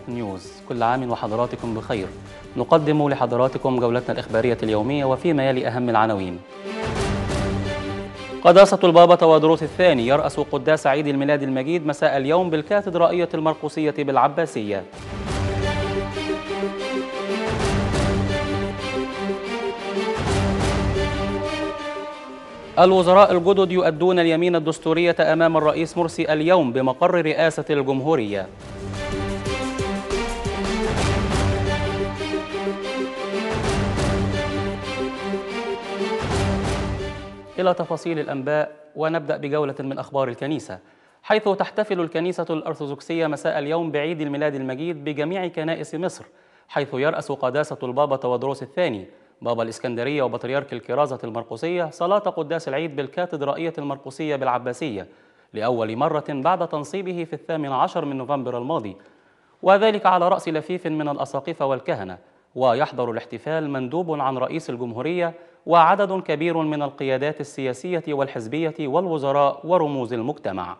ميسات نيوز. كل عام وحضراتكم بخير. نقدم لحضراتكم جولتنا الإخبارية اليومية وفيما يلي أهم العناوين. قداسة البابا تودروس الثاني يرأس قداس عيد الميلاد المجيد مساء اليوم بالكاتدرائية المرقسية بالعباسية. الوزراء الجدد يؤدون اليمين الدستورية أمام الرئيس مرسي اليوم بمقر رئاسة الجمهورية. إلى تفاصيل الأنباء ونبدأ بجولة من أخبار الكنيسة حيث تحتفل الكنيسة الأرثوذكسية مساء اليوم بعيد الميلاد المجيد بجميع كنائس مصر حيث يرأس قداسة البابا تودروس الثاني بابا الإسكندرية وبطريرك الكرازة المرقسية صلاة قداس العيد بالكاتدرائية المرقسية بالعباسية لأول مرة بعد تنصيبه في الثامن عشر من نوفمبر الماضي وذلك على رأس لفيف من الأساقفة والكهنة. ويحضر الاحتفال مندوب عن رئيس الجمهورية وعدد كبير من القيادات السياسية والحزبية والوزراء ورموز المجتمع.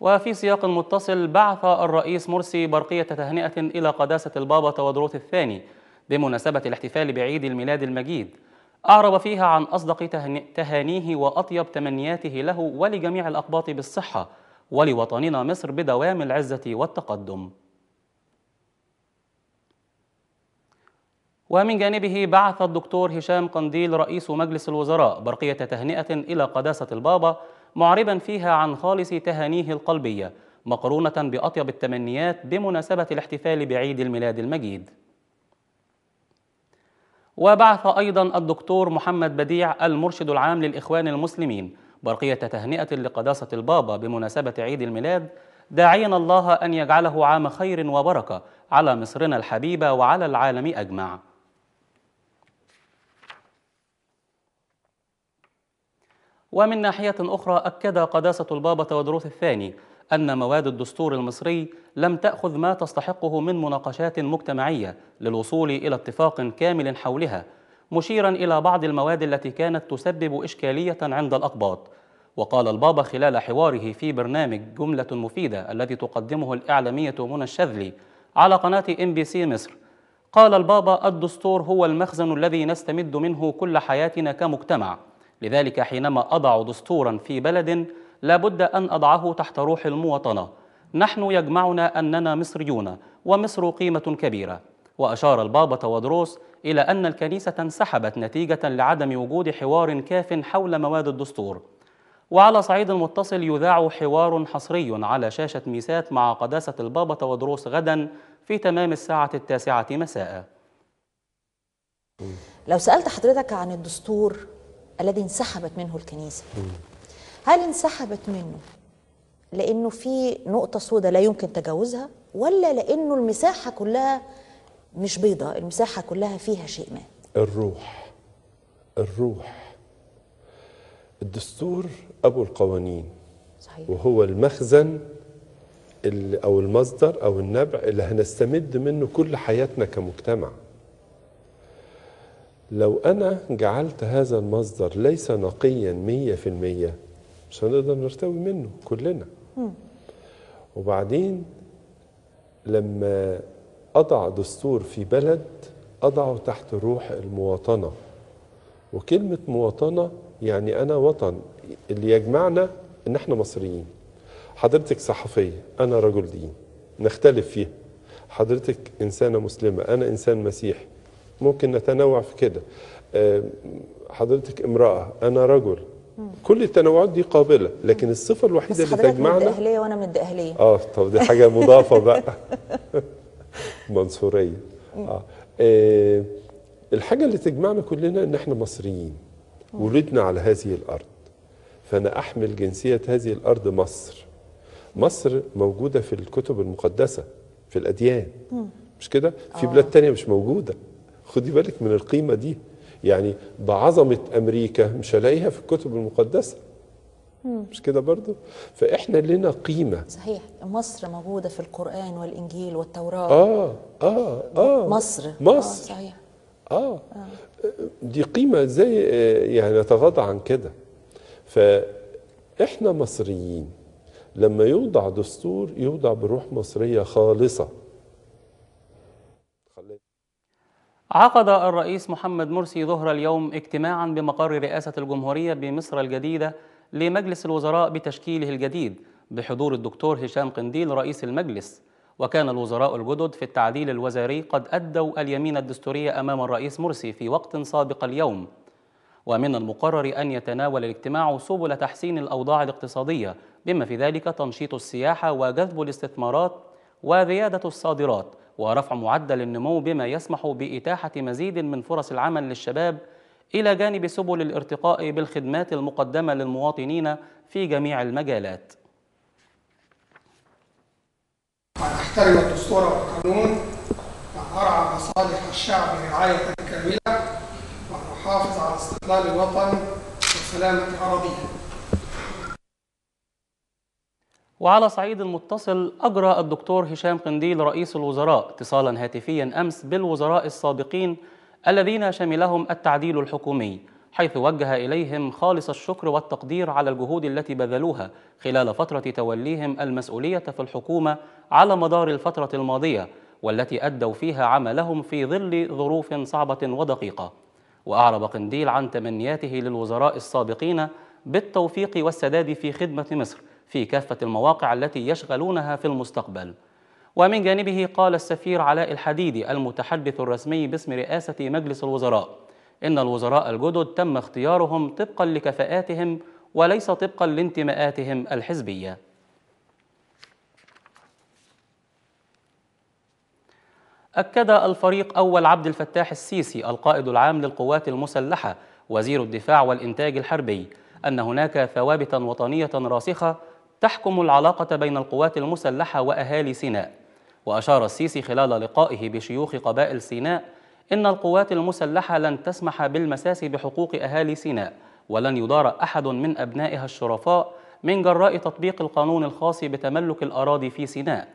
وفي سياق متصل بعث الرئيس مرسي برقية تهنئة إلى قداسة البابا تودروث الثاني بمناسبة الاحتفال بعيد الميلاد المجيد. أعرب فيها عن أصدق تهانيه وأطيب تمنياته له ولجميع الأقباط بالصحة ولوطننا مصر بدوام العزة والتقدم. ومن جانبه بعث الدكتور هشام قنديل رئيس مجلس الوزراء برقية تهنئة إلى قداسة البابا معربا فيها عن خالص تهانيه القلبية مقرونة بأطيب التمنيات بمناسبة الاحتفال بعيد الميلاد المجيد. وبعث أيضا الدكتور محمد بديع المرشد العام للإخوان المسلمين. برقية تهنئة لقداسة البابا بمناسبة عيد الميلاد داعيا الله أن يجعله عام خير وبركة على مصرنا الحبيبة وعلى العالم أجمع. ومن ناحية أخرى أكد قداسة البابا تودروث الثاني أن مواد الدستور المصري لم تأخذ ما تستحقه من مناقشات مجتمعية للوصول إلى اتفاق كامل حولها مشيرا إلى بعض المواد التي كانت تسبب إشكالية عند الأقباط. وقال البابا خلال حواره في برنامج جملة مفيدة الذي تقدمه الإعلامية منى الشاذلي على قناة إم بي سي مصر. قال البابا الدستور هو المخزن الذي نستمد منه كل حياتنا كمجتمع. لذلك حينما أضع دستورا في بلد لابد أن أضعه تحت روح المواطنة. نحن يجمعنا أننا مصريون ومصر قيمة كبيرة. وأشار البابا تودروس إلى أن الكنيسة انسحبت نتيجة لعدم وجود حوار كاف حول مواد الدستور. وعلى صعيد متصل يذاع حوار حصري على شاشة ميسات مع قداسة البابا تودروس غدا في تمام الساعة التاسعة مساء. لو سألت حضرتك عن الدستور الذي انسحبت منه الكنيسة هل انسحبت منه لأنه في نقطة سوداء لا يمكن تجاوزها ولا لأنه المساحة كلها مش بيضة المساحة كلها فيها شيء ما؟ الروح الروح. الدستور أبو القوانين صحيح. وهو المخزن أو المصدر أو النبع اللي هنستمد منه كل حياتنا كمجتمع. لو أنا جعلت هذا المصدر ليس نقيا مية في المية مش هنقدر نرتوي منه كلنا. وبعدين لما أضع دستور في بلد أضعه تحت روح المواطنة. وكلمة مواطنة يعني أنا وطن. اللي يجمعنا إن إحنا مصريين. حضرتك صحفية أنا رجل دين. نختلف فيها. حضرتك إنسانة مسلمة أنا إنسان مسيحي. ممكن نتنوع في كده. آه، حضرتك امرأة أنا رجل. كل التنوعات دي قابلة لكن الصفة الوحيدة بس اللي تجمعنا الدقهلية وأنا من الدقهلية آه طب دي حاجة مضافة بقى. منصورية. آه. آه. الحاجة اللي تجمعنا كلنا إن إحنا مصريين ولدنا على هذه الأرض. فأنا أحمل جنسية هذه الأرض مصر. مصر موجودة في الكتب المقدسة في الأديان. مش كده؟ في بلاد تانية مش موجودة. خدي بالك من القيمة دي. يعني بعظمة أمريكا مش هلاقيها في الكتب المقدسة. مش كده برضو؟ فإحنا لنا قيمة. صحيح مصر موجودة في القرآن والإنجيل والتوراة. آه آه آه. مصر. مصر. آه صحيح. آه. دي قيمة إزاي آه، يعني نتغاضى عن كده. فإحنا مصريين لما يوضع دستور يوضع بروح مصرية خالصة. عقد الرئيس محمد مرسي ظهر اليوم اجتماعا بمقر رئاسة الجمهورية بمصر الجديدة لمجلس الوزراء بتشكيله الجديد بحضور الدكتور هشام قنديل رئيس المجلس. وكان الوزراء الجدد في التعديل الوزاري قد أدوا اليمين الدستورية أمام الرئيس مرسي في وقت سابق اليوم. ومن المقرر أن يتناول الاجتماع سبل تحسين الأوضاع الاقتصادية بما في ذلك تنشيط السياحة وجذب الاستثمارات وزيادة الصادرات. ورفع معدل النمو بما يسمح بإتاحة مزيد من فرص العمل للشباب إلى جانب سبل الارتقاء بالخدمات المقدمة للمواطنين في جميع المجالات. أحترم الدستور والقانون وأن أرعى مصالح الشعب رعاية كاملة وأن أحافظ على استقلال الوطن وسلامة أراضيه. وعلى صعيد المتصل أجرى الدكتور هشام قنديل رئيس الوزراء اتصالا هاتفيا أمس بالوزراء السابقين الذين شملهم التعديل الحكومي حيث وجه إليهم خالص الشكر والتقدير على الجهود التي بذلوها خلال فترة توليهم المسؤولية في الحكومة على مدار الفترة الماضية والتي أدوا فيها عملهم في ظل ظروف صعبة ودقيقة. وأعرب قنديل عن تمنياته للوزراء السابقين بالتوفيق والسداد في خدمة مصر في كافة المواقع التي يشغلونها في المستقبل. ومن جانبه قال السفير علاء الحديدي المتحدث الرسمي باسم رئاسة مجلس الوزراء إن الوزراء الجدد تم اختيارهم طبقا لكفاءاتهم وليس طبقا لانتماءاتهم الحزبية. أكد الفريق أول عبد الفتاح السيسي القائد العام للقوات المسلحة وزير الدفاع والإنتاج الحربي أن هناك ثوابتا وطنية راسخة تحكم العلاقة بين القوات المسلحة وأهالي سيناء. وأشار السيسي خلال لقائه بشيوخ قبائل سيناء إن القوات المسلحة لن تسمح بالمساس بحقوق أهالي سيناء ولن يضار أحد من أبنائها الشرفاء من جراء تطبيق القانون الخاص بتملك الأراضي في سيناء.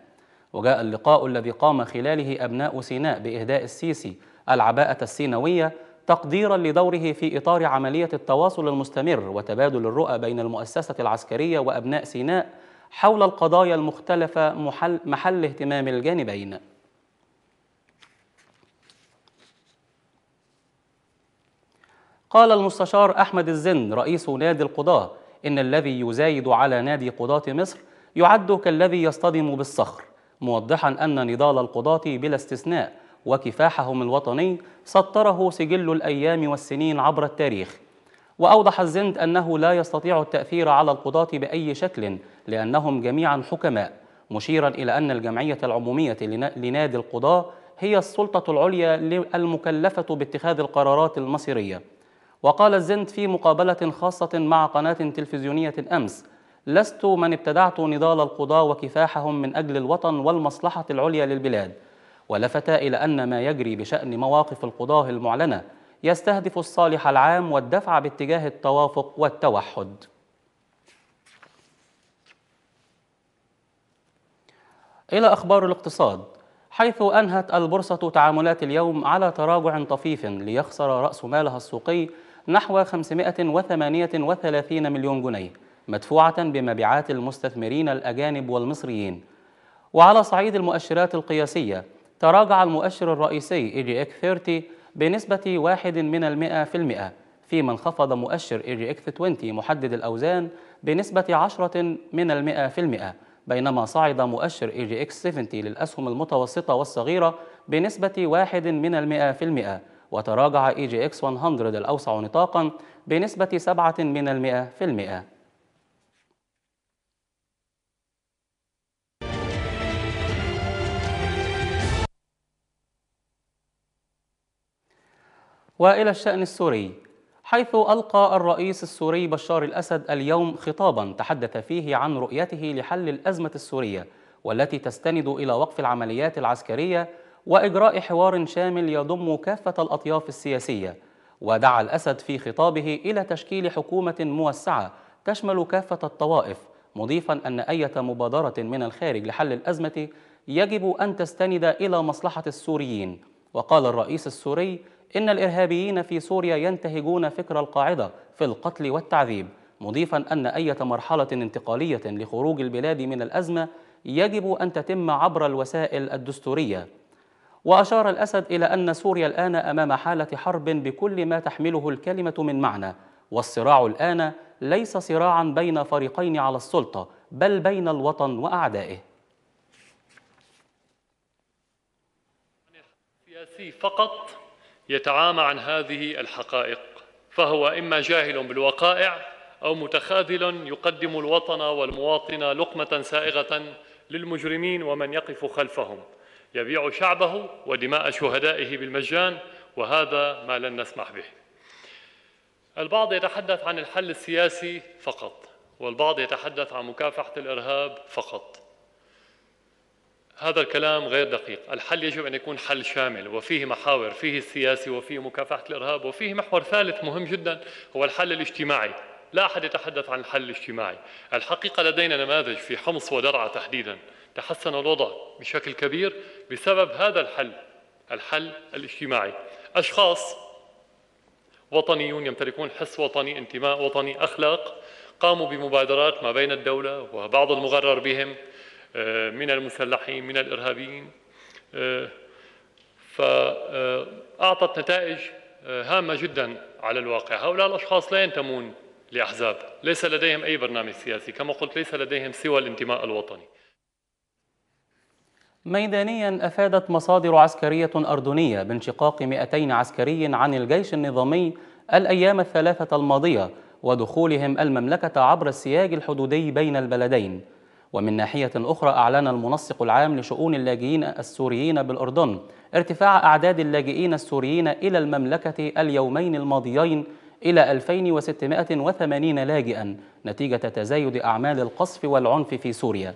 وجاء اللقاء الذي قام خلاله أبناء سيناء بإهداء السيسي العباءة السينوية تقديرا لدوره في إطار عملية التواصل المستمر وتبادل الرؤى بين المؤسسة العسكرية وأبناء سيناء حول القضايا المختلفة محل, محل اهتمام الجانبين. قال المستشار أحمد الزن رئيس نادي القضاة إن الذي يزايد على نادي قضاة مصر يعد كالذي يصطدم بالصخر موضحا أن نضال القضاة بلا استثناء وكفاحهم الوطني سطره سجل الأيام والسنين عبر التاريخ. وأوضح الزند أنه لا يستطيع التأثير على القضاة بأي شكل لأنهم جميعا حكماء مشيرا إلى أن الجمعية العمومية لنادي القضاة هي السلطة العليا المكلفة باتخاذ القرارات المصيرية. وقال الزند في مقابلة خاصة مع قناة تلفزيونية أمس لست من ابتدعت نضال القضاة وكفاحهم من أجل الوطن والمصلحة العليا للبلاد ولفت إلى أن ما يجري بشأن مواقف القضاة المعلنة يستهدف الصالح العام والدفع باتجاه التوافق والتوحد. إلى أخبار الاقتصاد حيث أنهت البورصة تعاملات اليوم على تراجع طفيف ليخسر رأس مالها السوقي نحو 538 مليون جنيه مدفوعة بمبيعات المستثمرين الأجانب والمصريين. وعلى صعيد المؤشرات القياسية تراجع المؤشر الرئيسي EGX 30 بنسبة واحد من المئة في المئة فيما انخفض مؤشر EGX 20 محدد الأوزان بنسبة عشرة من المئة في المئة بينما صعد مؤشر EGX 70 للأسهم المتوسطة والصغيرة بنسبة واحد من المئة في المئة وتراجع EGX 100 الأوسع نطاقا بنسبة سبعة من المئة في المئة. وإلى الشأن السوري حيث ألقى الرئيس السوري بشار الأسد اليوم خطابا تحدث فيه عن رؤيته لحل الأزمة السورية والتي تستند إلى وقف العمليات العسكرية وإجراء حوار شامل يضم كافة الأطياف السياسية. ودعا الأسد في خطابه إلى تشكيل حكومة موسعة تشمل كافة الطوائف مضيفا أن إيه مبادرة من الخارج لحل الأزمة يجب أن تستند إلى مصلحة السوريين. وقال الرئيس السوري إن الإرهابيين في سوريا ينتهجون فكر القاعدة في القتل والتعذيب مضيفا أن أي مرحلة انتقالية لخروج البلاد من الأزمة يجب أن تتم عبر الوسائل الدستورية. وأشار الأسد إلى أن سوريا الآن أمام حالة حرب بكل ما تحمله الكلمة من معنى والصراع الآن ليس صراعا بين فريقين على السلطة بل بين الوطن وأعدائه. سياسي فقط يتعامى عن هذه الحقائق فهو إما جاهل بالوقائع أو متخاذل يقدم الوطن والمواطن لقمة سائغة للمجرمين ومن يقف خلفهم يبيع شعبه ودماء شهدائه بالمجان وهذا ما لن نسمح به. البعض يتحدث عن الحل السياسي فقط والبعض يتحدث عن مكافحة الإرهاب فقط. هذا الكلام غير دقيق. الحل يجب أن يكون حل شامل وفيه محاور فيه السياسي وفيه مكافحة الإرهاب وفيه محور ثالث مهم جدا هو الحل الاجتماعي. لا أحد يتحدث عن الحل الاجتماعي. الحقيقة لدينا نماذج في حمص ودرعا تحديدا. تحسن الوضع بشكل كبير بسبب هذا الحل الحل الاجتماعي. أشخاص وطنيون يمتلكون حس وطني انتماء وطني أخلاق قاموا بمبادرات ما بين الدولة وبعض المغرر بهم. من المسلحين من الإرهابيين. آه، فأعطت نتائج آه، هامة جدا على الواقع. هؤلاء الأشخاص لا ينتمون لأحزاب ليس لديهم أي برنامج سياسي. كما قلت ليس لديهم سوى الانتماء الوطني. ميدانيا أفادت مصادر عسكرية أردنية بانشقاق 200 عسكري عن الجيش النظامي الأيام الثلاثة الماضية ودخولهم المملكة عبر السياج الحدودي بين البلدين. ومن ناحية أخرى أعلن المنسق العام لشؤون اللاجئين السوريين بالأردن ارتفاع أعداد اللاجئين السوريين إلى المملكة اليومين الماضيين إلى 2680 لاجئا نتيجة تزايد أعمال القصف والعنف في سوريا.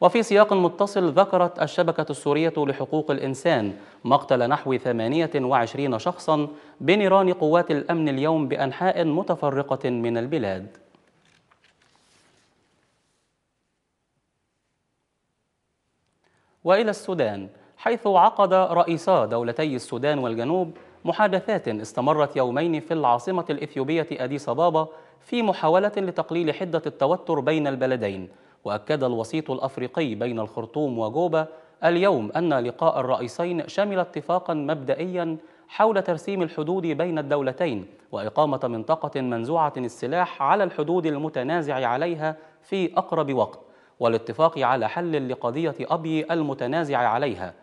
وفي سياق متصل ذكرت الشبكة السورية لحقوق الإنسان مقتل نحو 28 شخصا بنيران قوات الأمن اليوم بأنحاء متفرقة من البلاد. وإلى السودان حيث عقد رئيسا دولتي السودان والجنوب محادثات استمرت يومين في العاصمة الإثيوبية أديس أبابا في محاولة لتقليل حدة التوتر بين البلدين. وأكد الوسيط الأفريقي بين الخرطوم وجوبا اليوم أن لقاء الرئيسين شمل اتفاقا مبدئيا حول ترسيم الحدود بين الدولتين وإقامة منطقة منزوعة السلاح على الحدود المتنازع عليها في أقرب وقت. والاتفاق على حل لقضية أبي المتنازع عليها.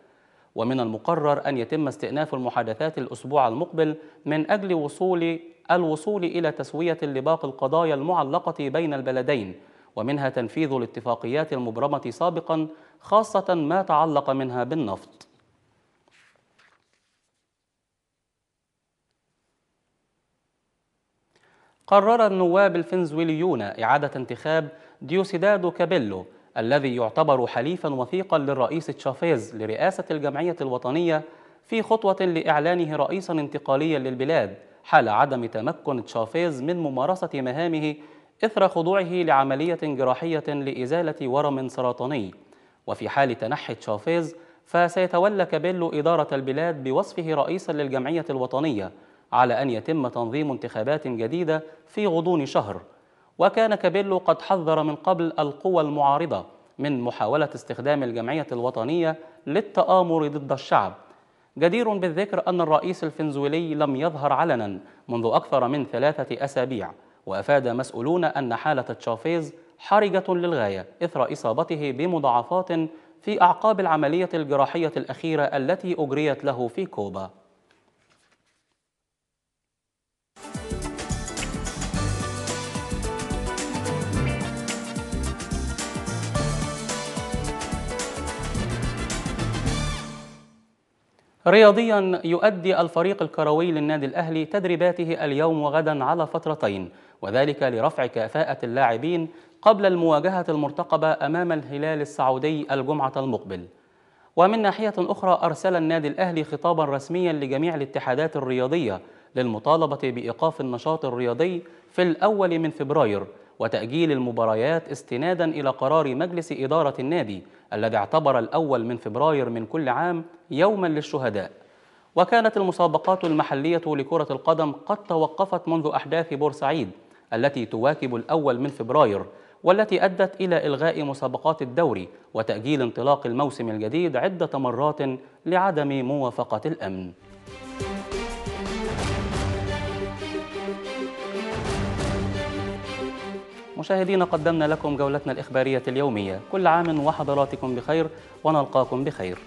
ومن المقرر أن يتم استئناف المحادثات الأسبوع المقبل من أجل وصول الوصول إلى تسوية لباقي القضايا المعلقة بين البلدين ومنها تنفيذ الاتفاقيات المبرمة سابقا خاصة ما تعلق منها بالنفط. قرر النواب الفنزويليون إعادة انتخاب ديوسيدادو كابيلو الذي يعتبر حليفا وثيقا للرئيس تشافيز لرئاسة الجمعية الوطنية في خطوة لإعلانه رئيسا انتقاليا للبلاد حال عدم تمكن تشافيز من ممارسة مهامه إثر خضوعه لعملية جراحية لإزالة ورم سرطاني. وفي حال تنحي تشافيز فسيتولى كابيلو إدارة البلاد بوصفه رئيسا للجمعية الوطنية على أن يتم تنظيم انتخابات جديدة في غضون شهر. وكان كابيلو قد حذر من قبل القوى المعارضة من محاولة استخدام الجمعية الوطنية للتآمر ضد الشعب. جدير بالذكر أن الرئيس الفنزويلي لم يظهر علنا منذ أكثر من ثلاثة أسابيع وأفاد مسؤولون أن حالة تشافيز حرجة للغاية إثر إصابته بمضاعفات في أعقاب العملية الجراحية الأخيرة التي أجريت له في كوبا. رياضيا يؤدي الفريق الكروي للنادي الأهلي تدريباته اليوم وغدا على فترتين وذلك لرفع كفاءة اللاعبين قبل المواجهة المرتقبة أمام الهلال السعودي الجمعة المقبل. ومن ناحية أخرى أرسل النادي الأهلي خطابا رسميا لجميع الاتحادات الرياضية للمطالبة بإيقاف النشاط الرياضي في الأول من فبراير وتأجيل المباريات استنادا إلى قرار مجلس إدارة النادي الذي اعتبر الأول من فبراير من كل عام يوما للشهداء. وكانت المسابقات المحلية لكرة القدم قد توقفت منذ أحداث بورسعيد التي تواكب الأول من فبراير والتي أدت إلى إلغاء مسابقات الدوري وتأجيل انطلاق الموسم الجديد عدة مرات لعدم موافقة الأمن. مشاهدينا قدمنا لكم جولتنا الإخبارية اليومية. كل عام وحضراتكم بخير ونلقاكم بخير.